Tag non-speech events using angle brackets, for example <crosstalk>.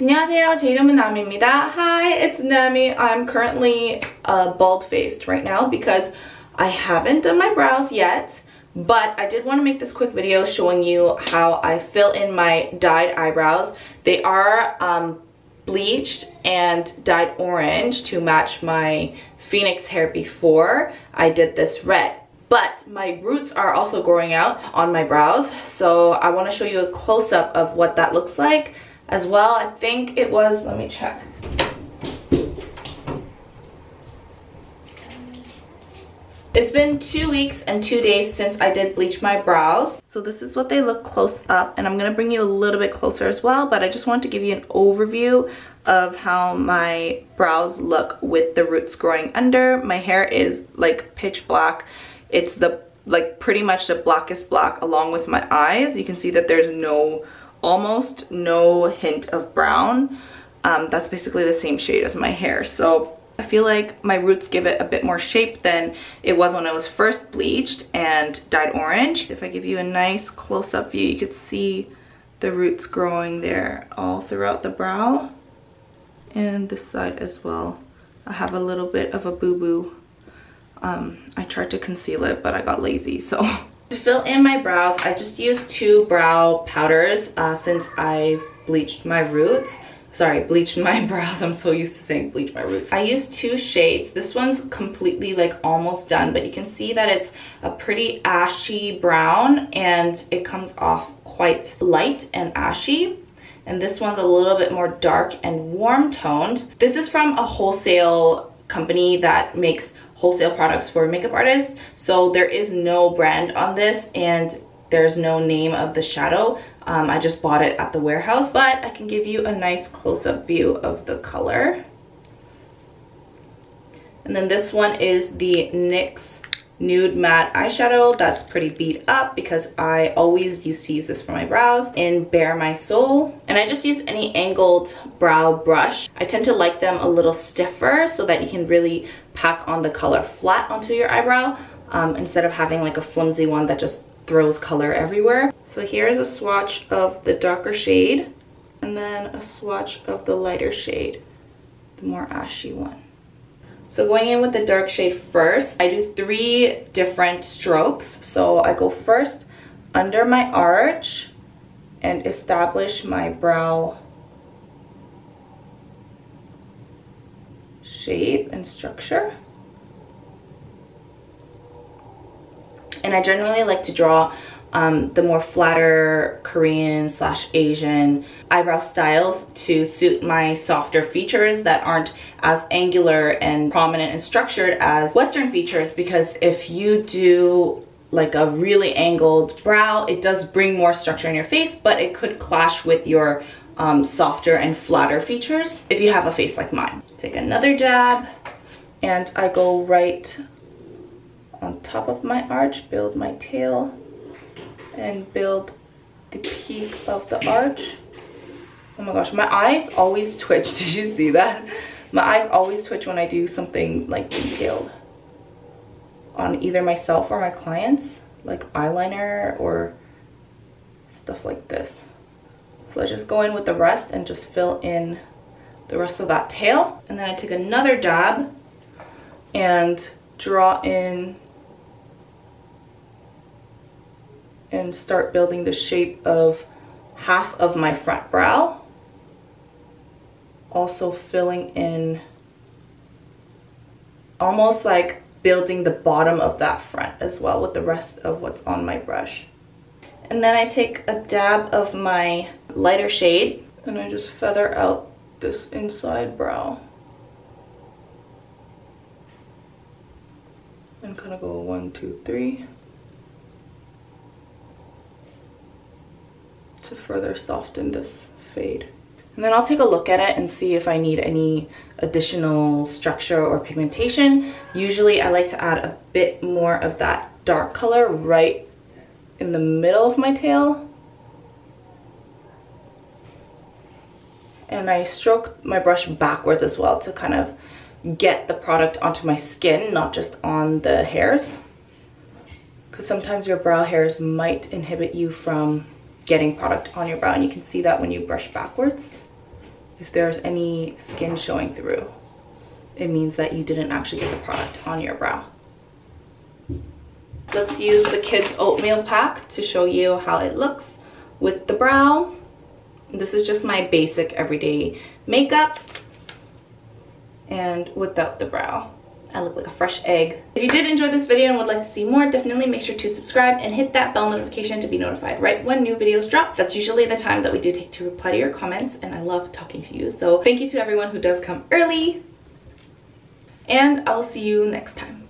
안녕하세요. 제 이름은 나미입니다. Hi, it's Nami. I'm currently uh, bald-faced right now because I haven't done my brows yet. But I did want to make this quick video showing you how I fill in my dyed eyebrows. They are um, bleached and dyed orange to match my phoenix hair before I did this red. But my roots are also growing out on my brows. So I want to show you a close-up of what that looks like as well. I think it was, let me check. It's been two weeks and two days since I did bleach my brows. So this is what they look close up and I'm gonna bring you a little bit closer as well, but I just want to give you an overview of how my brows look with the roots growing under. My hair is like pitch black. It's the like pretty much the blackest black along with my eyes. You can see that there's no almost no hint of brown. Um, that's basically the same shade as my hair. So I feel like my roots give it a bit more shape than it was when I was first bleached and dyed orange. If I give you a nice close-up view, you could see the roots growing there all throughout the brow and this side as well. I have a little bit of a boo-boo. Um, I tried to conceal it, but I got lazy, so <laughs> To fill in my brows, I just used two brow powders uh, since I've bleached my roots. Sorry, bleached my <laughs> brows. I'm so used to saying bleach my roots. I used two shades. This one's completely like almost done, but you can see that it's a pretty ashy brown and it comes off quite light and ashy and this one's a little bit more dark and warm toned. This is from a wholesale company that makes wholesale products for makeup artists. So there is no brand on this and there's no name of the shadow. Um, I just bought it at the warehouse, but I can give you a nice close-up view of the color. And then this one is the NYX nude matte eyeshadow that's pretty beat up because I always used to use this for my brows in Bare My Soul. And I just use any angled brow brush. I tend to like them a little stiffer so that you can really pack on the color flat onto your eyebrow um, instead of having like a flimsy one that just throws color everywhere. So here's a swatch of the darker shade and then a swatch of the lighter shade, the more ashy one. So going in with the dark shade first, I do three different strokes. So I go first under my arch and establish my brow shape and structure. And I generally like to draw um, the more flatter Korean slash Asian eyebrow styles to suit my softer features that aren't as angular and prominent and structured as Western features because if you do like a really angled brow, it does bring more structure in your face, but it could clash with your um, softer and flatter features if you have a face like mine. Take another dab and I go right on top of my arch, build my tail and build the peak of the arch. Oh my gosh, my eyes always twitch. <laughs> Did you see that? My eyes always twitch when I do something like detailed on either myself or my clients, like eyeliner or stuff like this. So let's just go in with the rest and just fill in the rest of that tail. And then I take another dab and draw in and start building the shape of half of my front brow. Also filling in almost like building the bottom of that front as well with the rest of what's on my brush. And then I take a dab of my lighter shade and I just feather out this inside brow. And kind of go one, two, three. To further soften this fade. And then I'll take a look at it and see if I need any additional structure or pigmentation. Usually I like to add a bit more of that dark color right in the middle of my tail. And I stroke my brush backwards as well to kind of get the product onto my skin, not just on the hairs. Because sometimes your brow hairs might inhibit you from getting product on your brow and you can see that when you brush backwards. If there's any skin showing through. It means that you didn't actually get the product on your brow. Let's use the Kids Oatmeal Pack to show you how it looks with the brow. This is just my basic everyday makeup and without the brow. I look like a fresh egg. If you did enjoy this video and would like to see more, definitely make sure to subscribe and hit that bell notification to be notified right when new videos drop. That's usually the time that we do take to reply to your comments and I love talking to you. So thank you to everyone who does come early and I will see you next time.